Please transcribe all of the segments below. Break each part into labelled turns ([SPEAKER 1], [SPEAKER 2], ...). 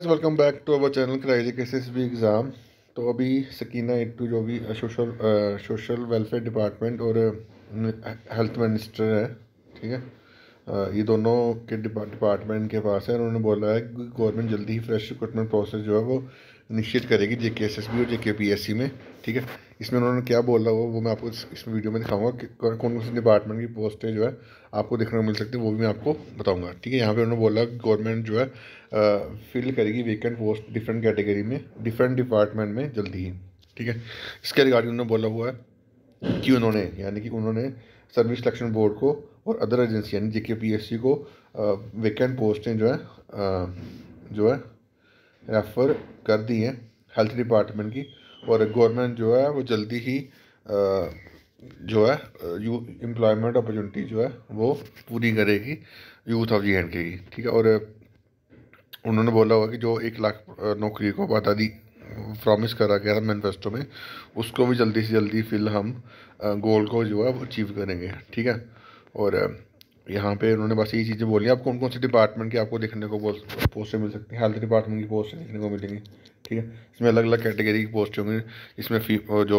[SPEAKER 1] Welcome back to our channel कराइजे cases भी exam तो अभी सकीना इट्टू जो भी सोशल सोशल वेलफेयर डिपार्टमेंट और हेल्थ मिनिस्टर है, ठीक है? ये दोनों के डिपार्टमेंट के पास है। उन्होंने बोला है कि गवर्नमेंट जल्दी ही फ्रेश रिक्रूटमेंट प्रोसेस जो है वो निश्चित करेगी जे के एस एस बी और जे के पी एस सी में, ठीक है? इसमें उन्होंने क्या बोला वो वो मैं आपको इस वीडियो में दिखाऊँगा कि कौन कौन से डिपार्टमेंट की पोस्टें जो है आपको देखने को मिल सकती है, वो भी मैं आपको बताऊँगा, ठीक है? यहाँ पे उन्होंने बोला गवर्नमेंट जो है फिल करेगी वेकेंट पोस्ट डिफरेंट कैटेगरी में डिफरेंट डिपार्टमेंट में जल्दी ही, ठीक है? इसके रिगार्डिंग उन्होंने बोला हुआ है कि उन्होंने, यानी कि उन्होंने सर्विस सिलेक्शन बोर्ड को और अदर एजेंसी यानी जे के पी एस सी को वेकेंट पोस्टें जो है जो है रेफ़र कर दी हैं हेल्थ डिपार्टमेंट की और गवर्नमेंट जो है, वो जल्दी ही जो है, यू एम्प्लॉयमेंट अपॉर्चुनिटी जो है, वो पूरी करेगी यूथ ऑफ़ जी एंड के की, ठीक है? और उन्होंने बोला हुआ कि जो एक लाख नौकरी को आबादी प्रॉमिस करा गया था मैनिफेस्टो में, उसको भी जल्दी से जल्दी फिल हम गोल को जो है वो अचीव करेंगे, ठीक है? और यहाँ पे उन्होंने बस यही चीज़ें बोली आप कौन कौन से डिपार्टमेंट की आपको देखने को पोस्टें मिल सकती हैं? हेल्थ डिपार्टमेंट की पोस्टें देखने को मिलेंगी। ठीक है? इसमें अलग अलग कैटेगरी की पोस्टें होंगी। इसमें फ़ी जो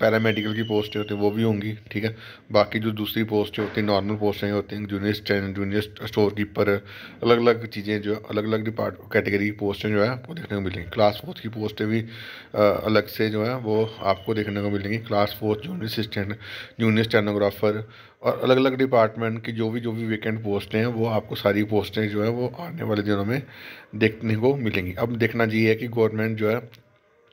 [SPEAKER 1] पैरामेडिकल की पोस्टें होती हैं, वो भी होंगी, ठीक है? बाकी जो दूसरी पोस्टें होती हैं नॉर्मल पोस्टें होती हैं junior stand junior store keeper अलग अलग चीज़ें जो अलग अलग डिपार्ट कैटेगरी की पोस्टें जो है, आपको देखने को मिलेंगी। क्लास फोर्थ की पोस्टें भी अलग से जो है, वो आपको देखने को मिलेंगी। Class fourth junior assistant junior stenographer और अलग अलग डिपार्टमेंट की जो भी जो भी वेकेंट पोस्टें हैं, वो आपको सारी पोस्टें जो है, वो आने वाले दिनों में देखने को मिलेंगी। अब देखना चाहिए कि गवर्नमेंट जो है,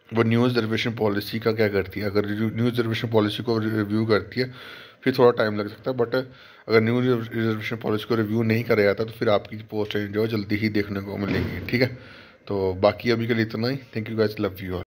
[SPEAKER 1] वो न्यूज़ रिजर्वेशन पॉलिसी का क्या करती है? अगर न्यूज़ रिजर्वेशन पॉलिसी को रिव्यू करती है, फिर थोड़ा टाइम लग सकता है बट अगर न्यू रिजर्वेशन पॉलिसी को रिव्यू नहीं करा जाता तो फिर आपकी पोस्टें जो है, जल्दी ही देखने को मिलेंगी, ठीक है? तो बाकी अभी के लिए इतना ही। Thank you guys love you